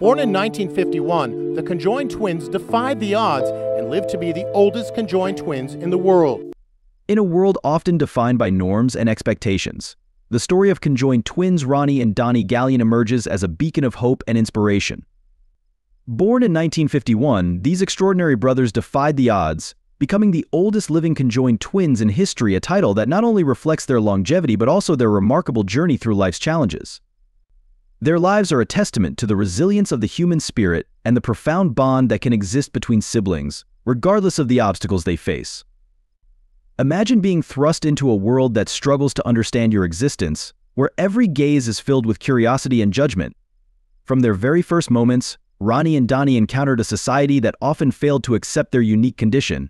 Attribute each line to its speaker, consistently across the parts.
Speaker 1: Born in 1951, the conjoined twins defied the odds and lived to be the oldest conjoined twins in the world.
Speaker 2: In a world often defined by norms and expectations, the story of conjoined twins Ronnie and Donnie Galyon emerges as a beacon of hope and inspiration. Born in 1951, these extraordinary brothers defied the odds, becoming the oldest living conjoined twins in history, a title that not only reflects their longevity but also their remarkable journey through life's challenges. Their lives are a testament to the resilience of the human spirit and the profound bond that can exist between siblings, regardless of the obstacles they face. Imagine being thrust into a world that struggles to understand your existence, where every gaze is filled with curiosity and judgment. From their very first moments, Ronnie and Donnie encountered a society that often failed to accept their unique condition.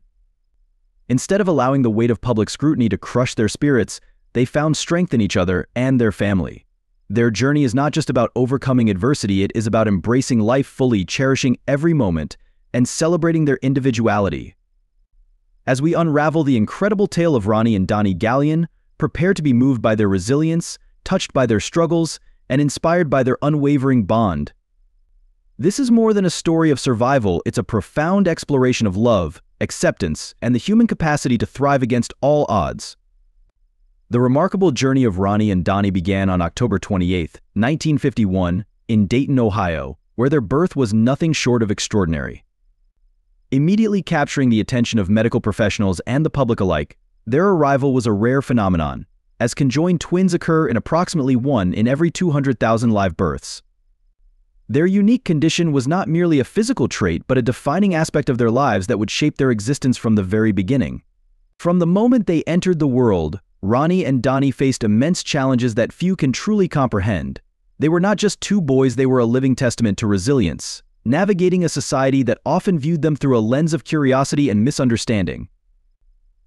Speaker 2: Instead of allowing the weight of public scrutiny to crush their spirits, they found strength in each other and their family. Their journey is not just about overcoming adversity, it is about embracing life fully, cherishing every moment, and celebrating their individuality. As we unravel the incredible tale of Ronnie and Donnie Galyon, prepare to be moved by their resilience, touched by their struggles, and inspired by their unwavering bond. This is more than a story of survival, it's a profound exploration of love, acceptance, and the human capacity to thrive against all odds. The remarkable journey of Ronnie and Donnie began on October 28, 1951, in Dayton, Ohio, where their birth was nothing short of extraordinary. Immediately capturing the attention of medical professionals and the public alike, their arrival was a rare phenomenon, as conjoined twins occur in approximately one in every 200,000 live births. Their unique condition was not merely a physical trait but a defining aspect of their lives that would shape their existence from the very beginning. From the moment they entered the world, Ronnie and Donnie faced immense challenges that few can truly comprehend. They were not just two boys, they were a living testament to resilience, navigating a society that often viewed them through a lens of curiosity and misunderstanding.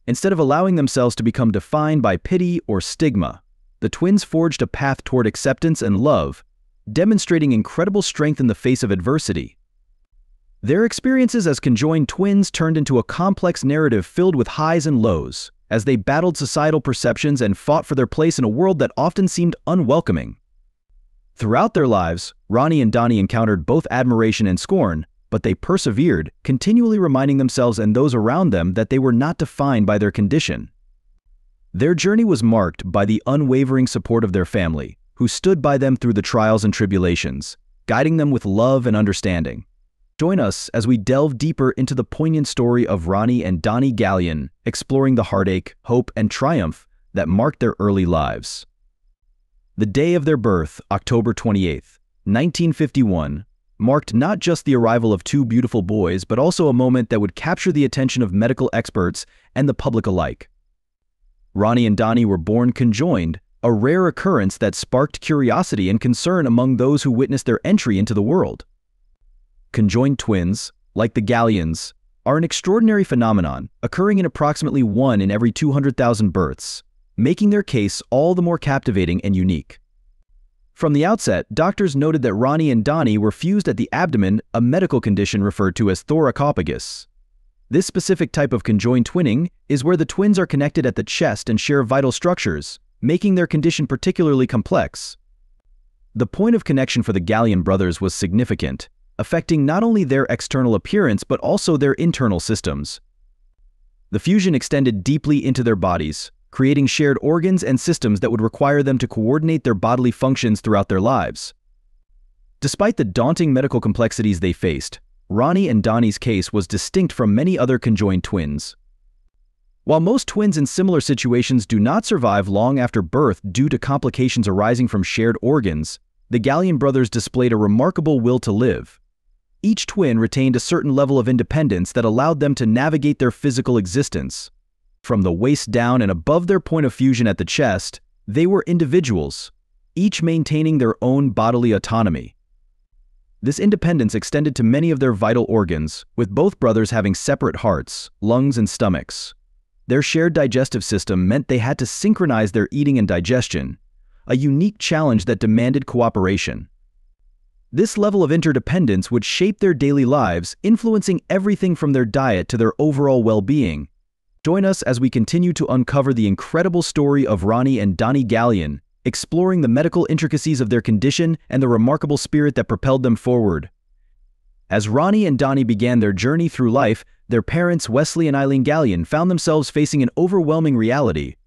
Speaker 2: Instead of allowing themselves to become defined by pity or stigma, the twins forged a path toward acceptance and love, demonstrating incredible strength in the face of adversity. Their experiences as conjoined twins turned into a complex narrative filled with highs and lows, as they battled societal perceptions and fought for their place in a world that often seemed unwelcoming. Throughout their lives, Ronnie and Donnie encountered both admiration and scorn, but they persevered, continually reminding themselves and those around them that they were not defined by their condition. Their journey was marked by the unwavering support of their family, who stood by them through the trials and tribulations, guiding them with love and understanding. Join us as we delve deeper into the poignant story of Ronnie and Donnie Galyon, exploring the heartache, hope, and triumph that marked their early lives. The day of their birth, October 28, 1951, marked not just the arrival of two beautiful boys, but also a moment that would capture the attention of medical experts and the public alike. Ronnie and Donnie were born conjoined, a rare occurrence that sparked curiosity and concern among those who witnessed their entry into the world. Conjoined twins, like the Galyons, are an extraordinary phenomenon occurring in approximately one in every 200,000 births, making their case all the more captivating and unique. From the outset, doctors noted that Ronnie and Donnie were fused at the abdomen, a medical condition referred to as thoracopagus. This specific type of conjoined twinning is where the twins are connected at the chest and share vital structures, making their condition particularly complex. The point of connection for the Galyon brothers was significant, affecting not only their external appearance but also their internal systems. The fusion extended deeply into their bodies, creating shared organs and systems that would require them to coordinate their bodily functions throughout their lives. Despite the daunting medical complexities they faced, Ronnie and Donnie's case was distinct from many other conjoined twins. While most twins in similar situations do not survive long after birth due to complications arising from shared organs, the Galyon brothers displayed a remarkable will to live. Each twin retained a certain level of independence that allowed them to navigate their physical existence. From the waist down and above their point of fusion at the chest, they were individuals, each maintaining their own bodily autonomy. This independence extended to many of their vital organs, with both brothers having separate hearts, lungs, and stomachs. Their shared digestive system meant they had to synchronize their eating and digestion, a unique challenge that demanded cooperation. This level of interdependence would shape their daily lives, influencing everything from their diet to their overall well-being. Join us as we continue to uncover the incredible story of Ronnie and Donnie Galyon, exploring the medical intricacies of their condition and the remarkable spirit that propelled them forward. As Ronnie and Donnie began their journey through life, their parents, Wesley and Eileen Galyon, found themselves facing an overwhelming reality.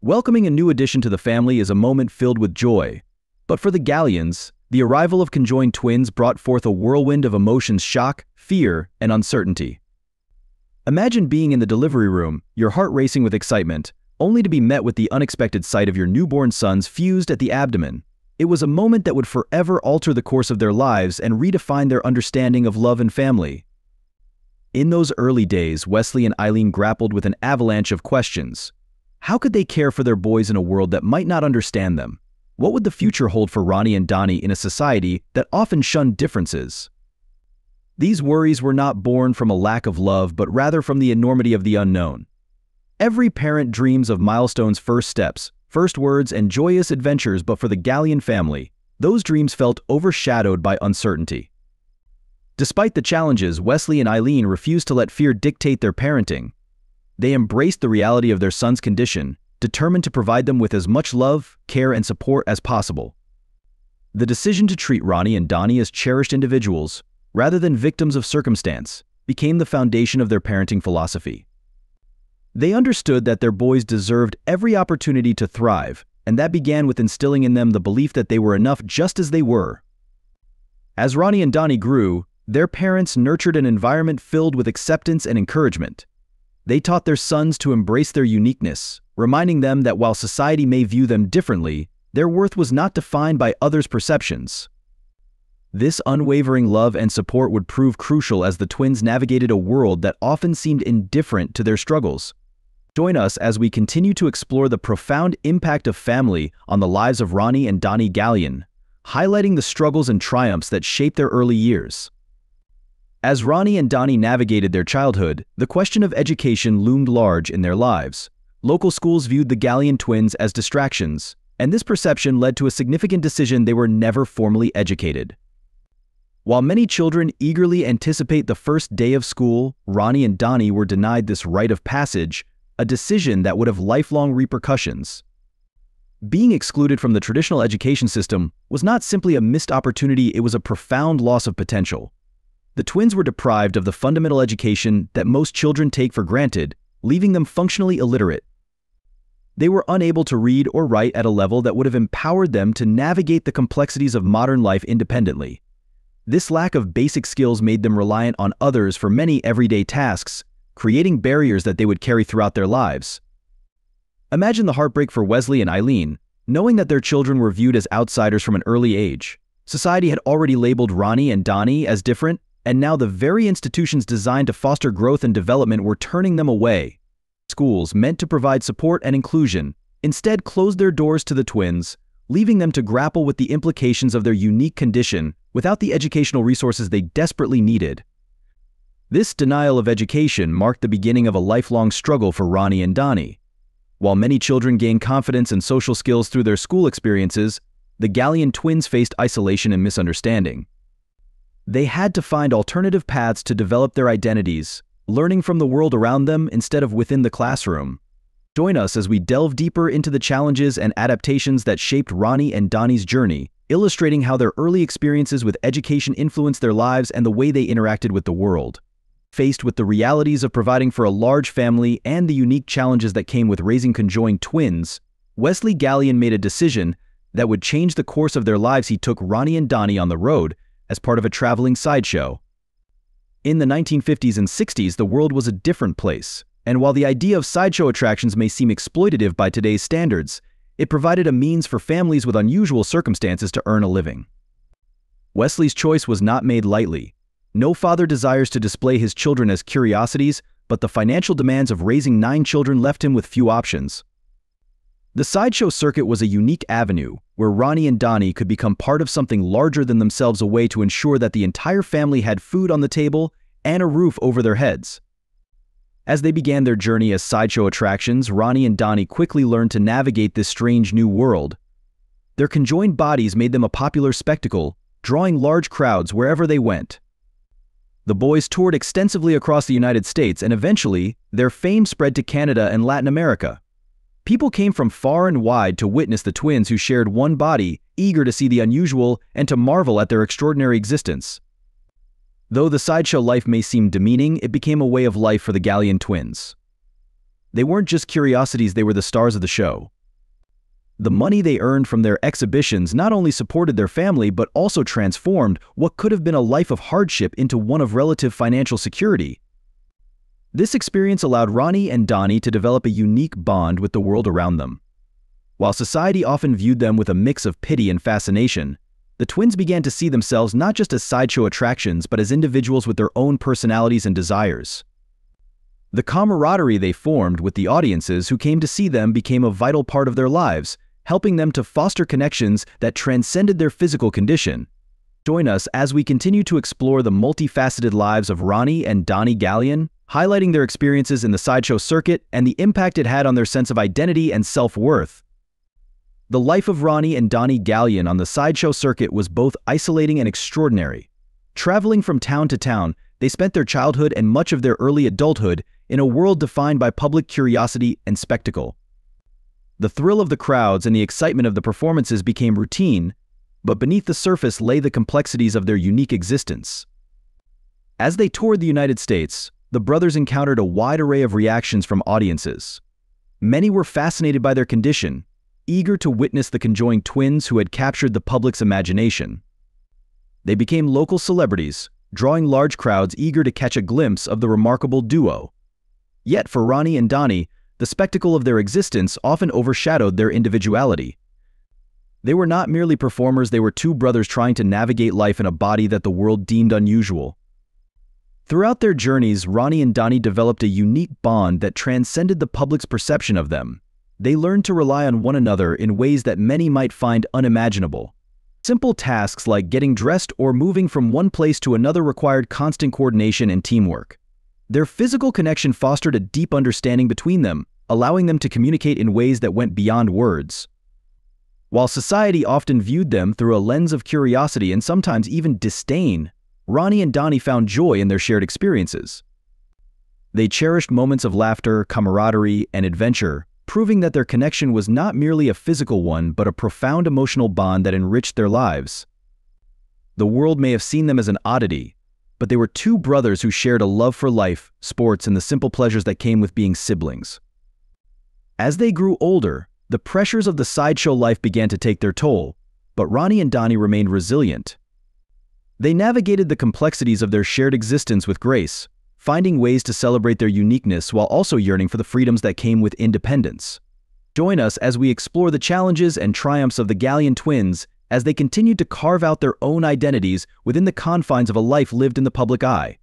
Speaker 2: Welcoming a new addition to the family is a moment filled with joy. But for the Galyons, the arrival of conjoined twins brought forth a whirlwind of emotions shock, fear, and uncertainty. Imagine being in the delivery room, your heart racing with excitement, only to be met with the unexpected sight of your newborn sons fused at the abdomen. It was a moment that would forever alter the course of their lives and redefine their understanding of love and family. In those early days, Wesley and Eileen grappled with an avalanche of questions. How could they care for their boys in a world that might not understand them? What would the future hold for Ronnie and Donnie in a society that often shunned differences? These worries were not born from a lack of love, but rather from the enormity of the unknown. Every parent dreams of Milestone's first steps, first words, and joyous adventures, but for the Galyon family, those dreams felt overshadowed by uncertainty. Despite the challenges, Wesley and Eileen refused to let fear dictate their parenting. They embraced the reality of their son's condition, determined to provide them with as much love, care, and support as possible. The decision to treat Ronnie and Donnie as cherished individuals, rather than victims of circumstance, became the foundation of their parenting philosophy. They understood that their boys deserved every opportunity to thrive, and that began with instilling in them the belief that they were enough just as they were. As Ronnie and Donnie grew, their parents nurtured an environment filled with acceptance and encouragement. They taught their sons to embrace their uniqueness, reminding them that while society may view them differently, their worth was not defined by others' perceptions. This unwavering love and support would prove crucial as the twins navigated a world that often seemed indifferent to their struggles. Join us as we continue to explore the profound impact of family on the lives of Ronnie and Donnie Galyon, highlighting the struggles and triumphs that shaped their early years. As Ronnie and Donnie navigated their childhood, the question of education loomed large in their lives. Local schools viewed the Galyon twins as distractions, and this perception led to a significant decision they were never formally educated. While many children eagerly anticipate the first day of school, Ronnie and Donnie were denied this rite of passage a decision that would have lifelong repercussions. Being excluded from the traditional education system was not simply a missed opportunity, it was a profound loss of potential. The twins were deprived of the fundamental education that most children take for granted, leaving them functionally illiterate. They were unable to read or write at a level that would have empowered them to navigate the complexities of modern life independently. This lack of basic skills made them reliant on others for many everyday tasks, creating barriers that they would carry throughout their lives. Imagine the heartbreak for Wesley and Eileen, knowing that their children were viewed as outsiders from an early age. Society had already labeled Ronnie and Donnie as different, and now the very institutions designed to foster growth and development were turning them away. Schools meant to provide support and inclusion instead closed their doors to the twins, leaving them to grapple with the implications of their unique condition without the educational resources they desperately needed. This denial of education marked the beginning of a lifelong struggle for Ronnie and Donnie. While many children gained confidence and social skills through their school experiences, the Galyon twins faced isolation and misunderstanding. They had to find alternative paths to develop their identities, learning from the world around them instead of within the classroom. Join us as we delve deeper into the challenges and adaptations that shaped Ronnie and Donnie's journey, illustrating how their early experiences with education influenced their lives and the way they interacted with the world. Faced with the realities of providing for a large family and the unique challenges that came with raising conjoined twins, Wesley Galyon made a decision that would change the course of their lives. He took Ronnie and Donnie on the road as part of a traveling sideshow. In the 1950s and 60s, the world was a different place, and while the idea of sideshow attractions may seem exploitative by today's standards, it provided a means for families with unusual circumstances to earn a living. Wesley's choice was not made lightly, no father desires to display his children as curiosities, but the financial demands of raising nine children left him with few options. The sideshow circuit was a unique avenue where Ronnie and Donnie could become part of something larger than themselves a way to ensure that the entire family had food on the table and a roof over their heads. As they began their journey as sideshow attractions, Ronnie and Donnie quickly learned to navigate this strange new world. Their conjoined bodies made them a popular spectacle, drawing large crowds wherever they went. The boys toured extensively across the United States and eventually, their fame spread to Canada and Latin America. People came from far and wide to witness the twins who shared one body, eager to see the unusual and to marvel at their extraordinary existence. Though the sideshow life may seem demeaning, it became a way of life for the Galyon twins. They weren't just curiosities, they were the stars of the show. The money they earned from their exhibitions not only supported their family but also transformed what could have been a life of hardship into one of relative financial security. This experience allowed Ronnie and Donnie to develop a unique bond with the world around them. While society often viewed them with a mix of pity and fascination, the twins began to see themselves not just as sideshow attractions but as individuals with their own personalities and desires. The camaraderie they formed with the audiences who came to see them became a vital part of their lives, helping them to foster connections that transcended their physical condition. Join us as we continue to explore the multifaceted lives of Ronnie and Donnie Galyon, highlighting their experiences in the sideshow circuit and the impact it had on their sense of identity and self-worth. The life of Ronnie and Donnie Galyon on the sideshow circuit was both isolating and extraordinary. Traveling from town to town, they spent their childhood and much of their early adulthood in a world defined by public curiosity and spectacle. The thrill of the crowds and the excitement of the performances became routine, but beneath the surface lay the complexities of their unique existence. As they toured the United States, the brothers encountered a wide array of reactions from audiences. Many were fascinated by their condition, eager to witness the conjoined twins who had captured the public's imagination. They became local celebrities, drawing large crowds eager to catch a glimpse of the remarkable duo. Yet for Ronnie and Donnie, the spectacle of their existence often overshadowed their individuality. They were not merely performers, they were two brothers trying to navigate life in a body that the world deemed unusual. Throughout their journeys, Ronnie and Donnie developed a unique bond that transcended the public's perception of them. They learned to rely on one another in ways that many might find unimaginable. Simple tasks like getting dressed or moving from one place to another required constant coordination and teamwork. Their physical connection fostered a deep understanding between them, allowing them to communicate in ways that went beyond words. While society often viewed them through a lens of curiosity and sometimes even disdain, Ronnie and Donnie found joy in their shared experiences. They cherished moments of laughter, camaraderie, and adventure, proving that their connection was not merely a physical one but a profound emotional bond that enriched their lives. The world may have seen them as an oddity, but they were two brothers who shared a love for life, sports, and the simple pleasures that came with being siblings. As they grew older, the pressures of the sideshow life began to take their toll, but Ronnie and Donnie remained resilient. They navigated the complexities of their shared existence with grace, finding ways to celebrate their uniqueness while also yearning for the freedoms that came with independence. Join us as we explore the challenges and triumphs of the Galyon twins as they continued to carve out their own identities within the confines of a life lived in the public eye.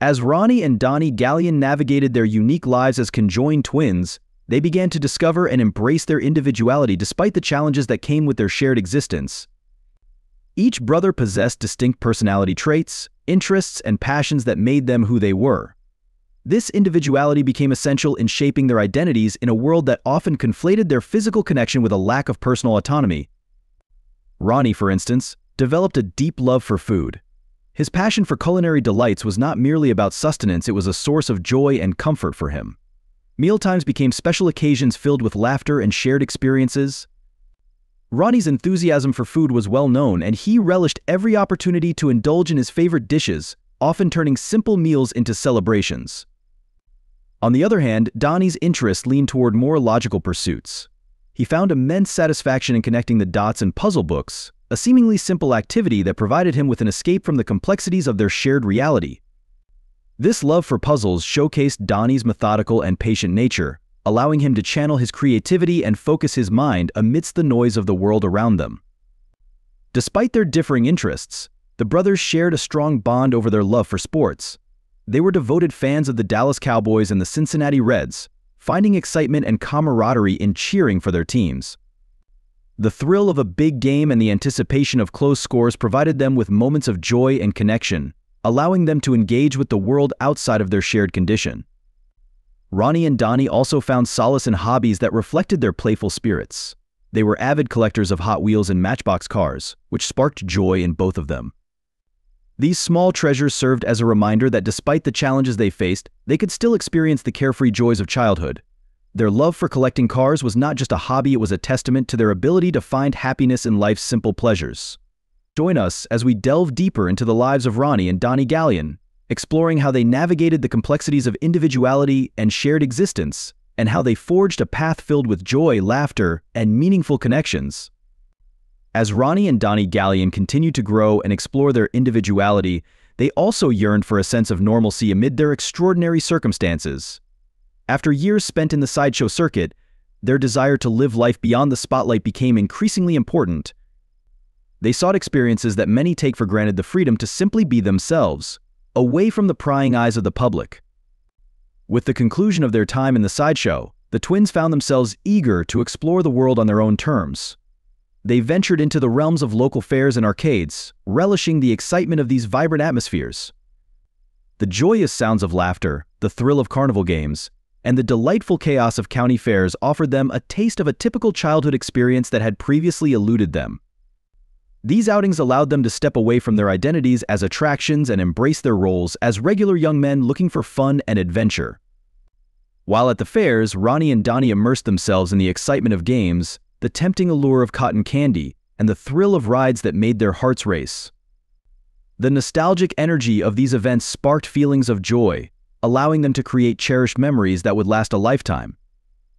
Speaker 2: As Ronnie and Donnie Galyon navigated their unique lives as conjoined twins, they began to discover and embrace their individuality despite the challenges that came with their shared existence. Each brother possessed distinct personality traits, interests, and passions that made them who they were. This individuality became essential in shaping their identities in a world that often conflated their physical connection with a lack of personal autonomy. Ronnie, for instance, developed a deep love for food. His passion for culinary delights was not merely about sustenance, it was a source of joy and comfort for him. Mealtimes became special occasions filled with laughter and shared experiences, Ronnie's enthusiasm for food was well known, and he relished every opportunity to indulge in his favorite dishes, often turning simple meals into celebrations. On the other hand, Donnie's interests leaned toward more logical pursuits. He found immense satisfaction in connecting the dots in puzzle books, a seemingly simple activity that provided him with an escape from the complexities of their shared reality. This love for puzzles showcased Donnie's methodical and patient nature, allowing him to channel his creativity and focus his mind amidst the noise of the world around them. Despite their differing interests, the brothers shared a strong bond over their love for sports. They were devoted fans of the Dallas Cowboys and the Cincinnati Reds, finding excitement and camaraderie in cheering for their teams. The thrill of a big game and the anticipation of close scores provided them with moments of joy and connection, allowing them to engage with the world outside of their shared condition. Ronnie and Donnie also found solace in hobbies that reflected their playful spirits. They were avid collectors of Hot Wheels and Matchbox cars, which sparked joy in both of them. These small treasures served as a reminder that despite the challenges they faced, they could still experience the carefree joys of childhood. Their love for collecting cars was not just a hobby, it was a testament to their ability to find happiness in life's simple pleasures. Join us as we delve deeper into the lives of Ronnie and Donnie Galyon, exploring how they navigated the complexities of individuality and shared existence, and how they forged a path filled with joy, laughter, and meaningful connections. As Ronnie and Donnie Galyon continued to grow and explore their individuality, they also yearned for a sense of normalcy amid their extraordinary circumstances. After years spent in the sideshow circuit, their desire to live life beyond the spotlight became increasingly important. They sought experiences that many take for granted the freedom to simply be themselves, away from the prying eyes of the public. With the conclusion of their time in the sideshow, the twins found themselves eager to explore the world on their own terms. They ventured into the realms of local fairs and arcades, relishing the excitement of these vibrant atmospheres. The joyous sounds of laughter, the thrill of carnival games, and the delightful chaos of county fairs offered them a taste of a typical childhood experience that had previously eluded them. These outings allowed them to step away from their identities as attractions and embrace their roles as regular young men looking for fun and adventure. While at the fairs, Ronnie and Donnie immersed themselves in the excitement of games, the tempting allure of cotton candy, and the thrill of rides that made their hearts race. The nostalgic energy of these events sparked feelings of joy, allowing them to create cherished memories that would last a lifetime.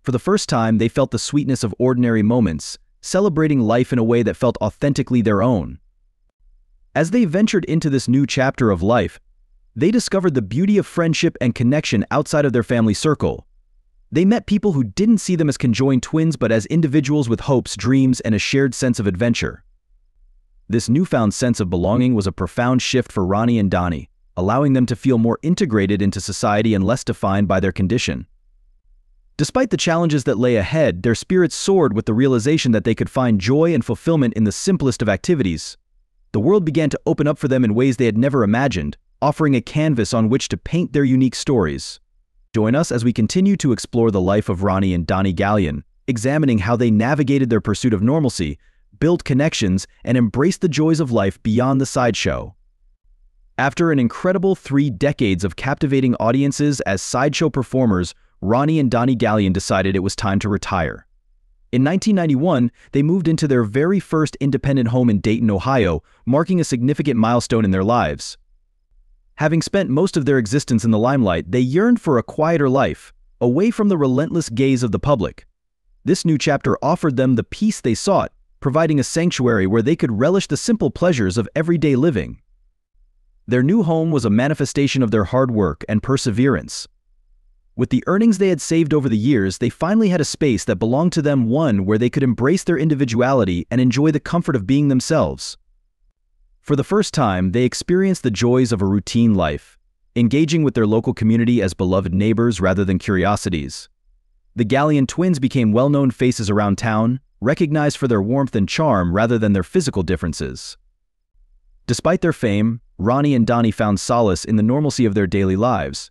Speaker 2: For the first time, they felt the sweetness of ordinary moments, celebrating life in a way that felt authentically their own. As they ventured into this new chapter of life, they discovered the beauty of friendship and connection outside of their family circle, they met people who didn't see them as conjoined twins but as individuals with hopes, dreams, and a shared sense of adventure. This newfound sense of belonging was a profound shift for Ronnie and Donnie, allowing them to feel more integrated into society and less defined by their condition. Despite the challenges that lay ahead, their spirits soared with the realization that they could find joy and fulfillment in the simplest of activities. The world began to open up for them in ways they had never imagined, offering a canvas on which to paint their unique stories. Join us as we continue to explore the life of Ronnie and Donnie Galyon, examining how they navigated their pursuit of normalcy, built connections, and embraced the joys of life beyond the sideshow. After an incredible three decades of captivating audiences as sideshow performers, Ronnie and Donnie Galyon decided it was time to retire. In 1991, they moved into their very first independent home in Dayton, Ohio, marking a significant milestone in their lives. Having spent most of their existence in the limelight, they yearned for a quieter life, away from the relentless gaze of the public. This new chapter offered them the peace they sought, providing a sanctuary where they could relish the simple pleasures of everyday living. Their new home was a manifestation of their hard work and perseverance. With the earnings they had saved over the years, they finally had a space that belonged to them one where they could embrace their individuality and enjoy the comfort of being themselves. For the first time, they experienced the joys of a routine life, engaging with their local community as beloved neighbors rather than curiosities. The Galyon twins became well-known faces around town, recognized for their warmth and charm rather than their physical differences. Despite their fame, Ronnie and Donnie found solace in the normalcy of their daily lives.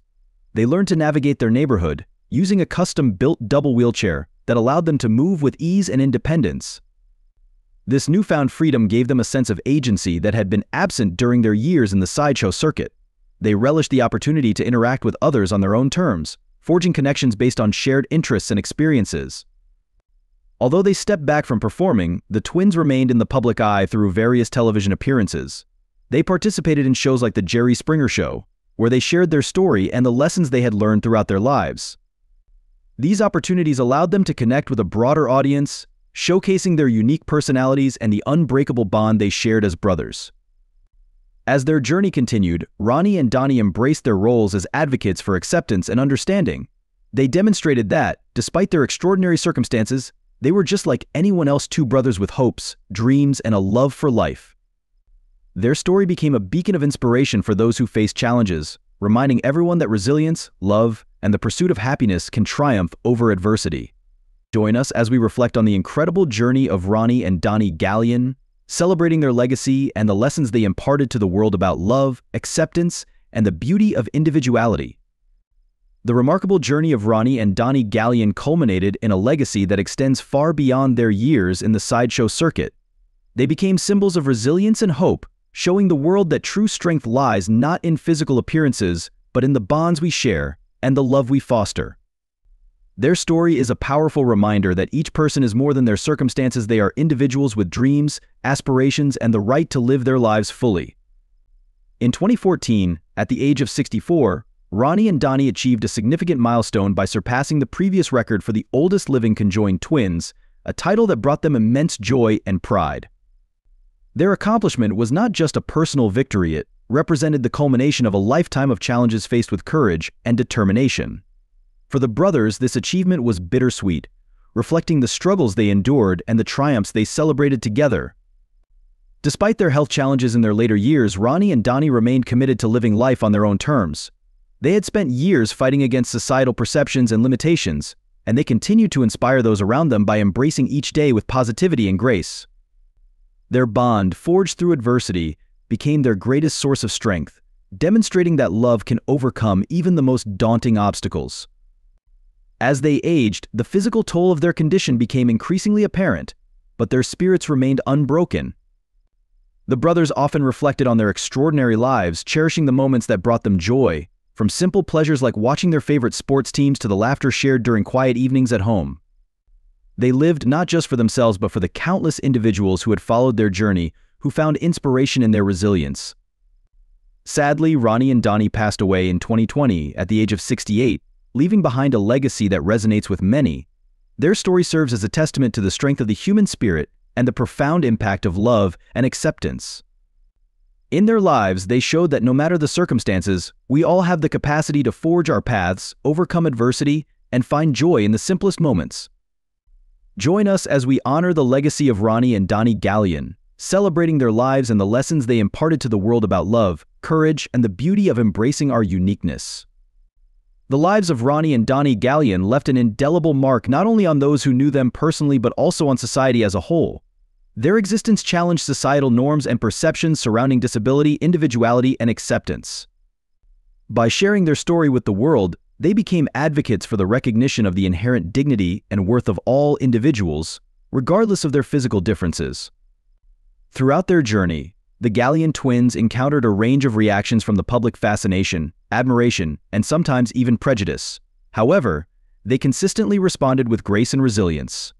Speaker 2: They learned to navigate their neighborhood, using a custom-built double wheelchair that allowed them to move with ease and independence, this newfound freedom gave them a sense of agency that had been absent during their years in the sideshow circuit. They relished the opportunity to interact with others on their own terms, forging connections based on shared interests and experiences. Although they stepped back from performing, the twins remained in the public eye through various television appearances. They participated in shows like The Jerry Springer Show, where they shared their story and the lessons they had learned throughout their lives. These opportunities allowed them to connect with a broader audience showcasing their unique personalities and the unbreakable bond they shared as brothers. As their journey continued, Ronnie and Donnie embraced their roles as advocates for acceptance and understanding. They demonstrated that, despite their extraordinary circumstances, they were just like anyone else two brothers with hopes, dreams, and a love for life. Their story became a beacon of inspiration for those who face challenges, reminding everyone that resilience, love, and the pursuit of happiness can triumph over adversity. Join us as we reflect on the incredible journey of Ronnie and Donnie Galyon, celebrating their legacy and the lessons they imparted to the world about love, acceptance, and the beauty of individuality. The remarkable journey of Ronnie and Donnie Galyon culminated in a legacy that extends far beyond their years in the sideshow circuit. They became symbols of resilience and hope, showing the world that true strength lies not in physical appearances, but in the bonds we share and the love we foster. Their story is a powerful reminder that each person is more than their circumstances. They are individuals with dreams, aspirations, and the right to live their lives fully. In 2014, at the age of 64, Ronnie and Donnie achieved a significant milestone by surpassing the previous record for the oldest living conjoined twins, a title that brought them immense joy and pride. Their accomplishment was not just a personal victory, it represented the culmination of a lifetime of challenges faced with courage and determination. For the brothers, this achievement was bittersweet, reflecting the struggles they endured and the triumphs they celebrated together. Despite their health challenges in their later years, Ronnie and Donnie remained committed to living life on their own terms. They had spent years fighting against societal perceptions and limitations, and they continued to inspire those around them by embracing each day with positivity and grace. Their bond, forged through adversity, became their greatest source of strength, demonstrating that love can overcome even the most daunting obstacles. As they aged, the physical toll of their condition became increasingly apparent, but their spirits remained unbroken. The brothers often reflected on their extraordinary lives, cherishing the moments that brought them joy, from simple pleasures like watching their favorite sports teams to the laughter shared during quiet evenings at home. They lived not just for themselves but for the countless individuals who had followed their journey, who found inspiration in their resilience. Sadly, Ronnie and Donnie passed away in 2020 at the age of 68, leaving behind a legacy that resonates with many. Their story serves as a testament to the strength of the human spirit and the profound impact of love and acceptance. In their lives, they showed that no matter the circumstances, we all have the capacity to forge our paths, overcome adversity, and find joy in the simplest moments. Join us as we honor the legacy of Ronnie and Donnie Galyon, celebrating their lives and the lessons they imparted to the world about love, courage, and the beauty of embracing our uniqueness. The lives of Ronnie and Donnie Galyon left an indelible mark not only on those who knew them personally but also on society as a whole. Their existence challenged societal norms and perceptions surrounding disability, individuality, and acceptance. By sharing their story with the world, they became advocates for the recognition of the inherent dignity and worth of all individuals, regardless of their physical differences. Throughout their journey, the Galyon twins encountered a range of reactions from the public fascination, admiration, and sometimes even prejudice. However, they consistently responded with grace and resilience.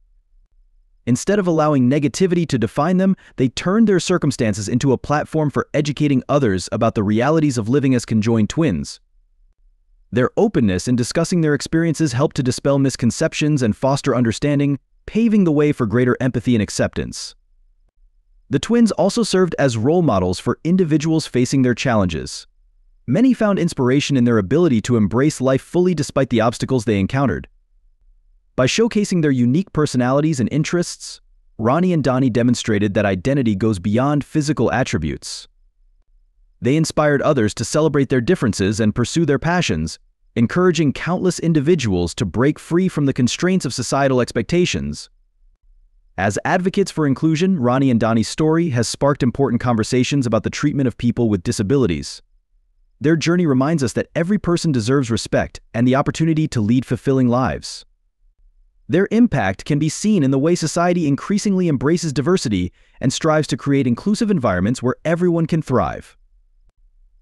Speaker 2: Instead of allowing negativity to define them, they turned their circumstances into a platform for educating others about the realities of living as conjoined twins. Their openness in discussing their experiences helped to dispel misconceptions and foster understanding, paving the way for greater empathy and acceptance. The twins also served as role models for individuals facing their challenges. Many found inspiration in their ability to embrace life fully despite the obstacles they encountered. By showcasing their unique personalities and interests, Ronnie and Donnie demonstrated that identity goes beyond physical attributes. They inspired others to celebrate their differences and pursue their passions, encouraging countless individuals to break free from the constraints of societal expectations. As advocates for inclusion, Ronnie and Donnie's story has sparked important conversations about the treatment of people with disabilities. Their journey reminds us that every person deserves respect and the opportunity to lead fulfilling lives. Their impact can be seen in the way society increasingly embraces diversity and strives to create inclusive environments where everyone can thrive.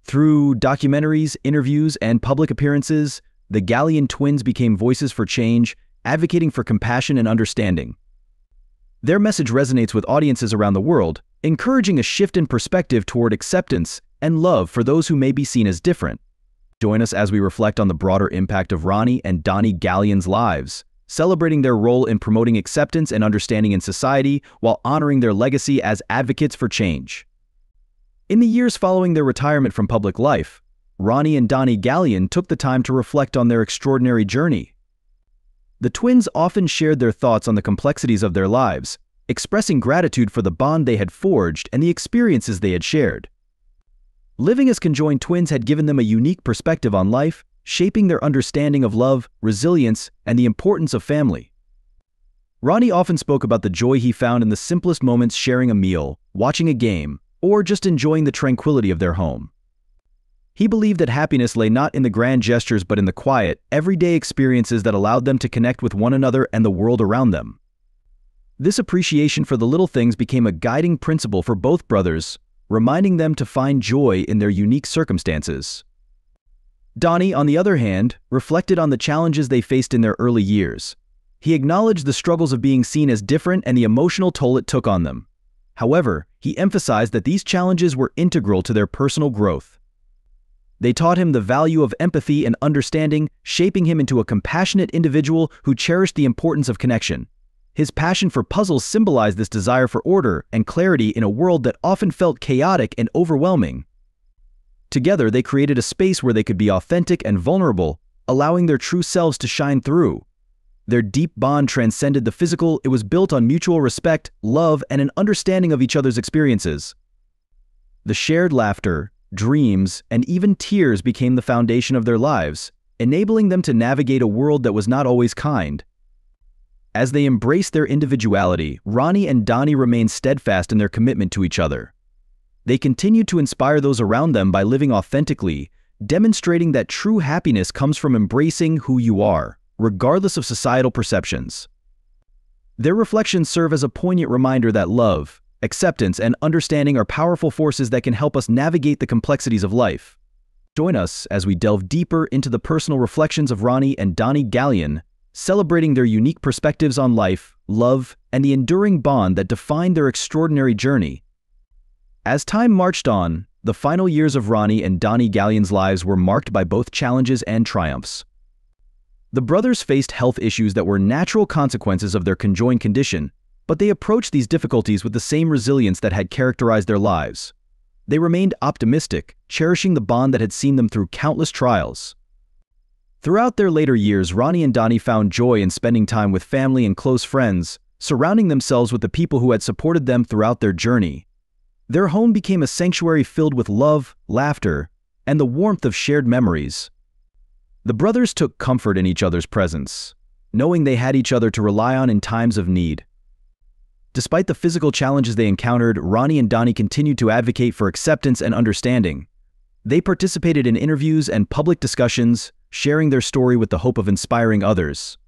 Speaker 2: Through documentaries, interviews, and public appearances, the Galyon twins became voices for change, advocating for compassion and understanding. Their message resonates with audiences around the world, encouraging a shift in perspective toward acceptance and love for those who may be seen as different. Join us as we reflect on the broader impact of Ronnie and Donnie Galyon's lives celebrating their role in promoting acceptance and understanding in society while honoring their legacy as advocates for change. In the years following their retirement from public life, Ronnie and Donnie Galyon took the time to reflect on their extraordinary journey. The twins often shared their thoughts on the complexities of their lives, expressing gratitude for the bond they had forged and the experiences they had shared. Living as conjoined twins had given them a unique perspective on life shaping their understanding of love, resilience, and the importance of family. Ronnie often spoke about the joy he found in the simplest moments sharing a meal, watching a game, or just enjoying the tranquility of their home. He believed that happiness lay not in the grand gestures but in the quiet, everyday experiences that allowed them to connect with one another and the world around them. This appreciation for the little things became a guiding principle for both brothers, reminding them to find joy in their unique circumstances. Donnie, on the other hand, reflected on the challenges they faced in their early years. He acknowledged the struggles of being seen as different and the emotional toll it took on them. However, he emphasized that these challenges were integral to their personal growth. They taught him the value of empathy and understanding, shaping him into a compassionate individual who cherished the importance of connection. His passion for puzzles symbolized this desire for order and clarity in a world that often felt chaotic and overwhelming. Together, they created a space where they could be authentic and vulnerable, allowing their true selves to shine through. Their deep bond transcended the physical, it was built on mutual respect, love, and an understanding of each other's experiences. The shared laughter, dreams, and even tears became the foundation of their lives, enabling them to navigate a world that was not always kind. As they embraced their individuality, Ronnie and Donnie remained steadfast in their commitment to each other. They continued to inspire those around them by living authentically, demonstrating that true happiness comes from embracing who you are, regardless of societal perceptions. Their reflections serve as a poignant reminder that love, acceptance, and understanding are powerful forces that can help us navigate the complexities of life. Join us as we delve deeper into the personal reflections of Ronnie and Donnie Galyon, celebrating their unique perspectives on life, love, and the enduring bond that defined their extraordinary journey. As time marched on, the final years of Ronnie and Donnie Galyon's lives were marked by both challenges and triumphs. The brothers faced health issues that were natural consequences of their conjoined condition, but they approached these difficulties with the same resilience that had characterized their lives. They remained optimistic, cherishing the bond that had seen them through countless trials. Throughout their later years, Ronnie and Donnie found joy in spending time with family and close friends, surrounding themselves with the people who had supported them throughout their journey. Their home became a sanctuary filled with love, laughter, and the warmth of shared memories. The brothers took comfort in each other's presence, knowing they had each other to rely on in times of need. Despite the physical challenges they encountered, Ronnie and Donnie continued to advocate for acceptance and understanding. They participated in interviews and public discussions, sharing their story with the hope of inspiring others.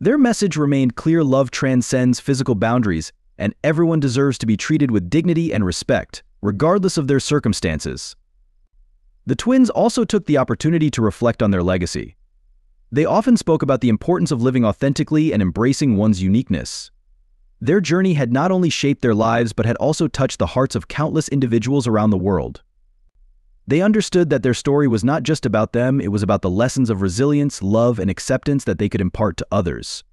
Speaker 2: Their message remained clear love transcends physical boundaries and everyone deserves to be treated with dignity and respect, regardless of their circumstances. The twins also took the opportunity to reflect on their legacy. They often spoke about the importance of living authentically and embracing one's uniqueness. Their journey had not only shaped their lives but had also touched the hearts of countless individuals around the world. They understood that their story was not just about them, it was about the lessons of resilience, love, and acceptance that they could impart to others.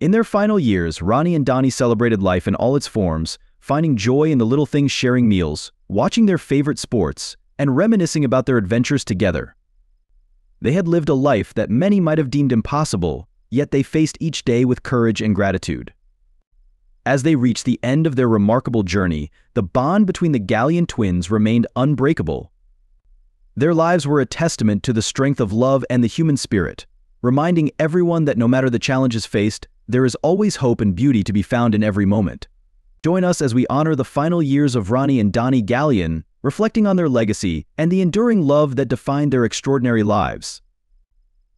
Speaker 2: In their final years, Ronnie and Donnie celebrated life in all its forms, finding joy in the little things sharing meals, watching their favorite sports, and reminiscing about their adventures together. They had lived a life that many might have deemed impossible, yet they faced each day with courage and gratitude. As they reached the end of their remarkable journey, the bond between the Galyon twins remained unbreakable. Their lives were a testament to the strength of love and the human spirit, reminding everyone that no matter the challenges faced, there is always hope and beauty to be found in every moment. Join us as we honor the final years of Ronnie and Donnie Galyon, reflecting on their legacy and the enduring love that defined their extraordinary lives.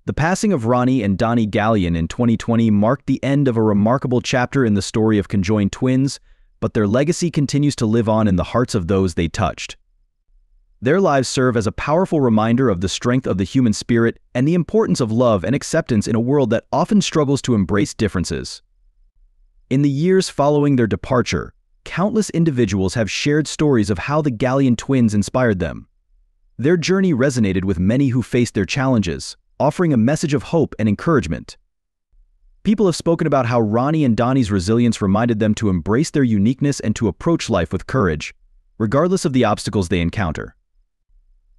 Speaker 2: The passing of Ronnie and Donnie Galyon in 2020 marked the end of a remarkable chapter in the story of conjoined twins, but their legacy continues to live on in the hearts of those they touched. Their lives serve as a powerful reminder of the strength of the human spirit and the importance of love and acceptance in a world that often struggles to embrace differences. In the years following their departure, countless individuals have shared stories of how the Galyon twins inspired them. Their journey resonated with many who faced their challenges, offering a message of hope and encouragement. People have spoken about how Ronnie and Donnie's resilience reminded them to embrace their uniqueness and to approach life with courage, regardless of the obstacles they encounter.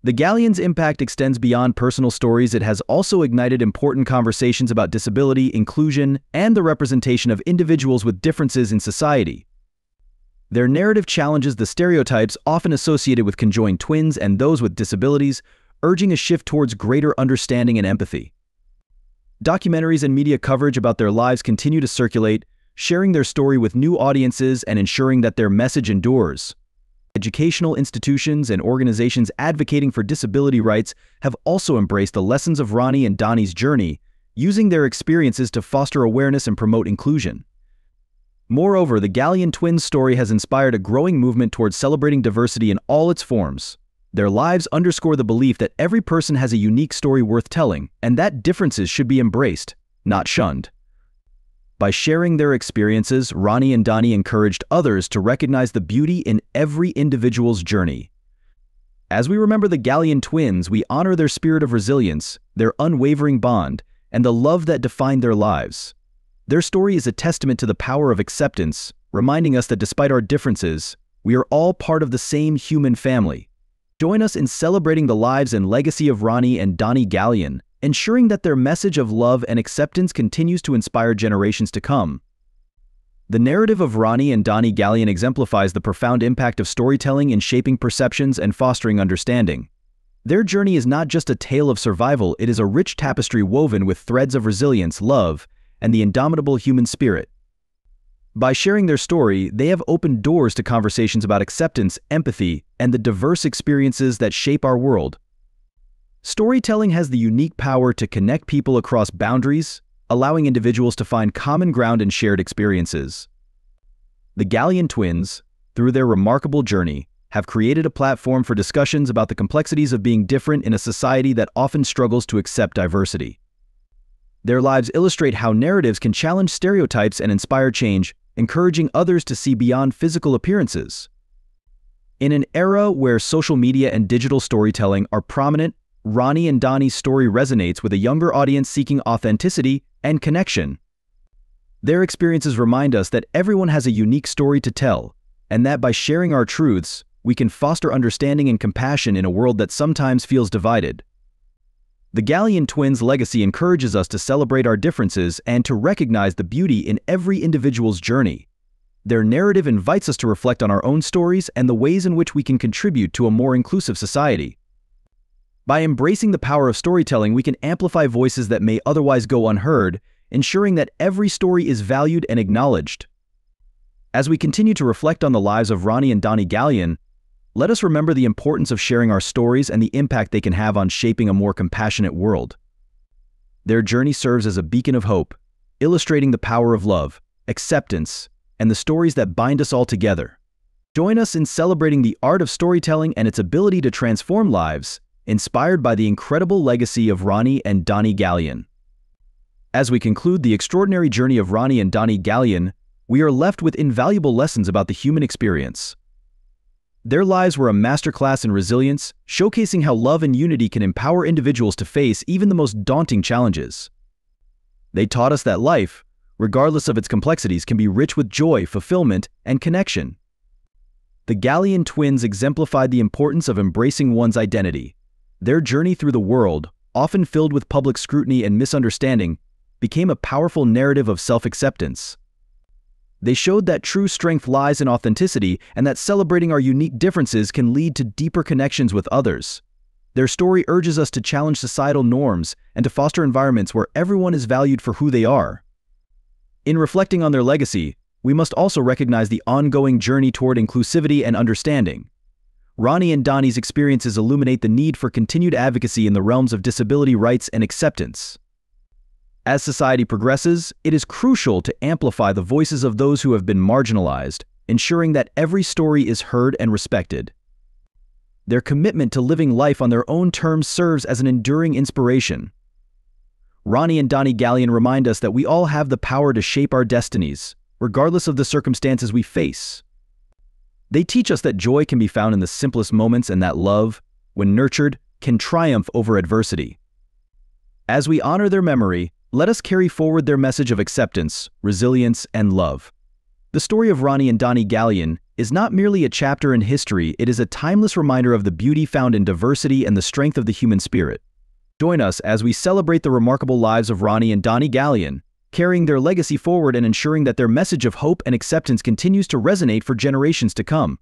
Speaker 2: The Galyon's impact extends beyond personal stories. It has also ignited important conversations about disability, inclusion, and the representation of individuals with differences in society. Their narrative challenges the stereotypes often associated with conjoined twins and those with disabilities, urging a shift towards greater understanding and empathy. Documentaries and media coverage about their lives continue to circulate, sharing their story with new audiences and ensuring that their message endures. Educational institutions and organizations advocating for disability rights have also embraced the lessons of Ronnie and Donnie's journey, using their experiences to foster awareness and promote inclusion. Moreover, the Galyon twins story has inspired a growing movement towards celebrating diversity in all its forms. Their lives underscore the belief that every person has a unique story worth telling, and that differences should be embraced, not shunned. By sharing their experiences, Ronnie and Donnie encouraged others to recognize the beauty in every individual's journey. As we remember the Galyon twins, we honor their spirit of resilience, their unwavering bond, and the love that defined their lives. Their story is a testament to the power of acceptance, reminding us that despite our differences, we are all part of the same human family. Join us in celebrating the lives and legacy of Ronnie and Donnie Galyon, ensuring that their message of love and acceptance continues to inspire generations to come. The narrative of Ronnie and Donnie Galyon exemplifies the profound impact of storytelling in shaping perceptions and fostering understanding. Their journey is not just a tale of survival, it is a rich tapestry woven with threads of resilience, love, and the indomitable human spirit. By sharing their story, they have opened doors to conversations about acceptance, empathy, and the diverse experiences that shape our world. Storytelling has the unique power to connect people across boundaries, allowing individuals to find common ground and shared experiences. The Galyon twins, through their remarkable journey, have created a platform for discussions about the complexities of being different in a society that often struggles to accept diversity. Their lives illustrate how narratives can challenge stereotypes and inspire change, encouraging others to see beyond physical appearances. In an era where social media and digital storytelling are prominent, Ronnie and Donnie's story resonates with a younger audience seeking authenticity and connection. Their experiences remind us that everyone has a unique story to tell, and that by sharing our truths, we can foster understanding and compassion in a world that sometimes feels divided. The Galyon twins' legacy encourages us to celebrate our differences and to recognize the beauty in every individual's journey. Their narrative invites us to reflect on our own stories and the ways in which we can contribute to a more inclusive society. By embracing the power of storytelling, we can amplify voices that may otherwise go unheard, ensuring that every story is valued and acknowledged. As we continue to reflect on the lives of Ronnie and Donnie Galyon, let us remember the importance of sharing our stories and the impact they can have on shaping a more compassionate world. Their journey serves as a beacon of hope, illustrating the power of love, acceptance, and the stories that bind us all together. Join us in celebrating the art of storytelling and its ability to transform lives, inspired by the incredible legacy of Ronnie and Donnie Galyon. As we conclude the extraordinary journey of Ronnie and Donnie Galyon, we are left with invaluable lessons about the human experience. Their lives were a masterclass in resilience, showcasing how love and unity can empower individuals to face even the most daunting challenges. They taught us that life, regardless of its complexities, can be rich with joy, fulfillment, and connection. The Galyon twins exemplified the importance of embracing one's identity. Their journey through the world, often filled with public scrutiny and misunderstanding, became a powerful narrative of self-acceptance. They showed that true strength lies in authenticity and that celebrating our unique differences can lead to deeper connections with others. Their story urges us to challenge societal norms and to foster environments where everyone is valued for who they are. In reflecting on their legacy, we must also recognize the ongoing journey toward inclusivity and understanding. Ronnie and Donnie's experiences illuminate the need for continued advocacy in the realms of disability rights and acceptance. As society progresses, it is crucial to amplify the voices of those who have been marginalized, ensuring that every story is heard and respected. Their commitment to living life on their own terms serves as an enduring inspiration. Ronnie and Donnie Galyon remind us that we all have the power to shape our destinies, regardless of the circumstances we face. They teach us that joy can be found in the simplest moments and that love, when nurtured, can triumph over adversity. As we honor their memory, let us carry forward their message of acceptance, resilience, and love. The story of Ronnie and Donnie Galyon is not merely a chapter in history, it is a timeless reminder of the beauty found in diversity and the strength of the human spirit. Join us as we celebrate the remarkable lives of Ronnie and Donnie Galyon, carrying their legacy forward and ensuring that their message of hope and acceptance continues to resonate for generations to come.